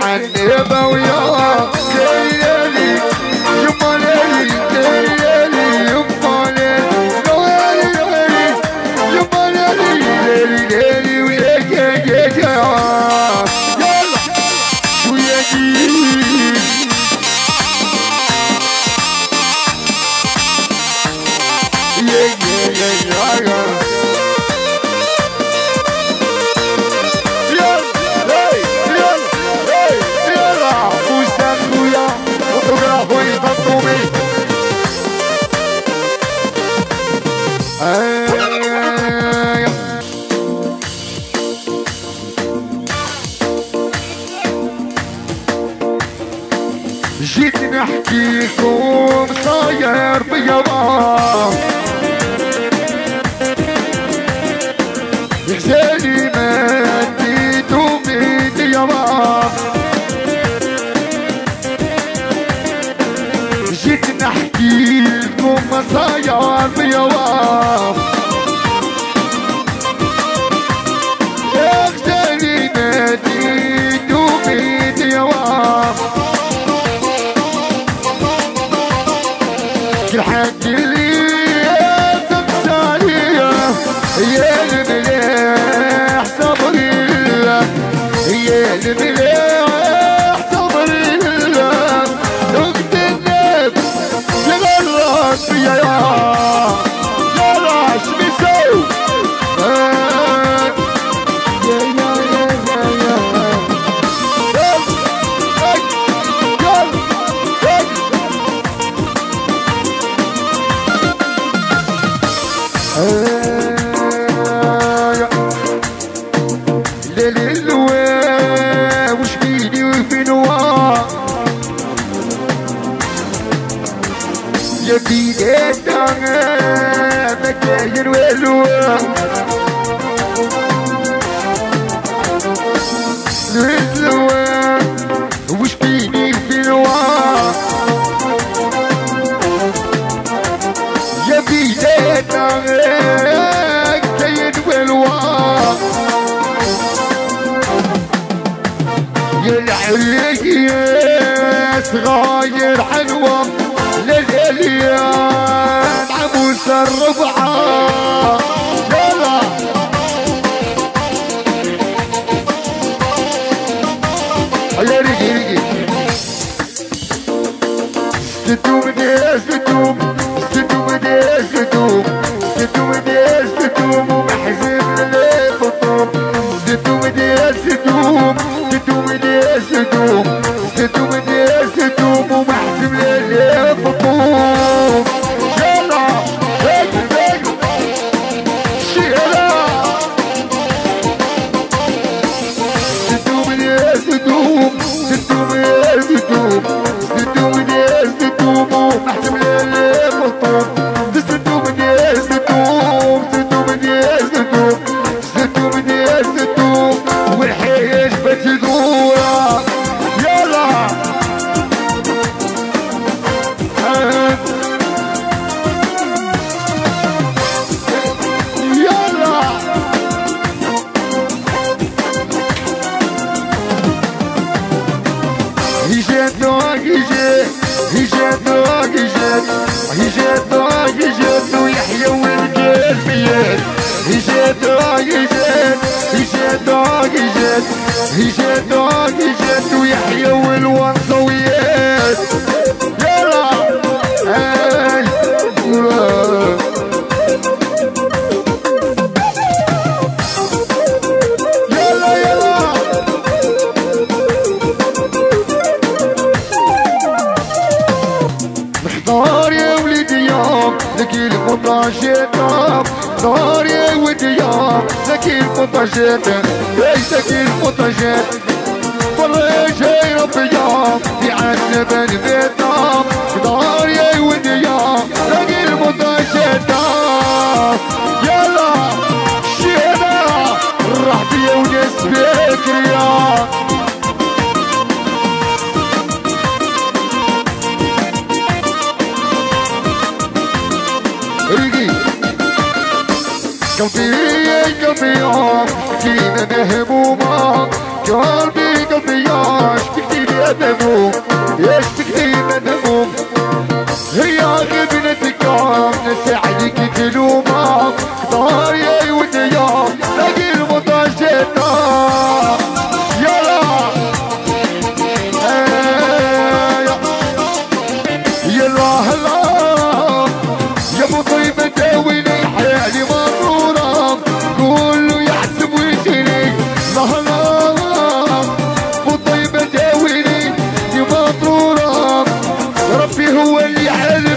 سكن على لكم صاير بيضا غزالي ما اديتو بيدي يابا جيت نحكي لكم صاير بيضا المليح صبري وقت النفس يغرق فيا يا يا راش آه. يا يا يا بيدي مكاين والو ليل وش بيني وفين وا يا بيدينا كاين والوا يا العريس غاير حلوة للاليان عبوس الربعة يلا. يا رجي رجي ستوم دي ستوم هيجات هيجات نوك هيجات ويحيى والقلب بيات هيجات نوك هيجات هيجات نوك هيجات لكي القطع شيطان محضار يا وليدي يوم لكي القطع شيطان ليس لكي القطع شيطان الفيتنام قلبي قلبي يوم فينا نهموما قلبي قلبي ياش تكتيني أدموم هو اللي حلو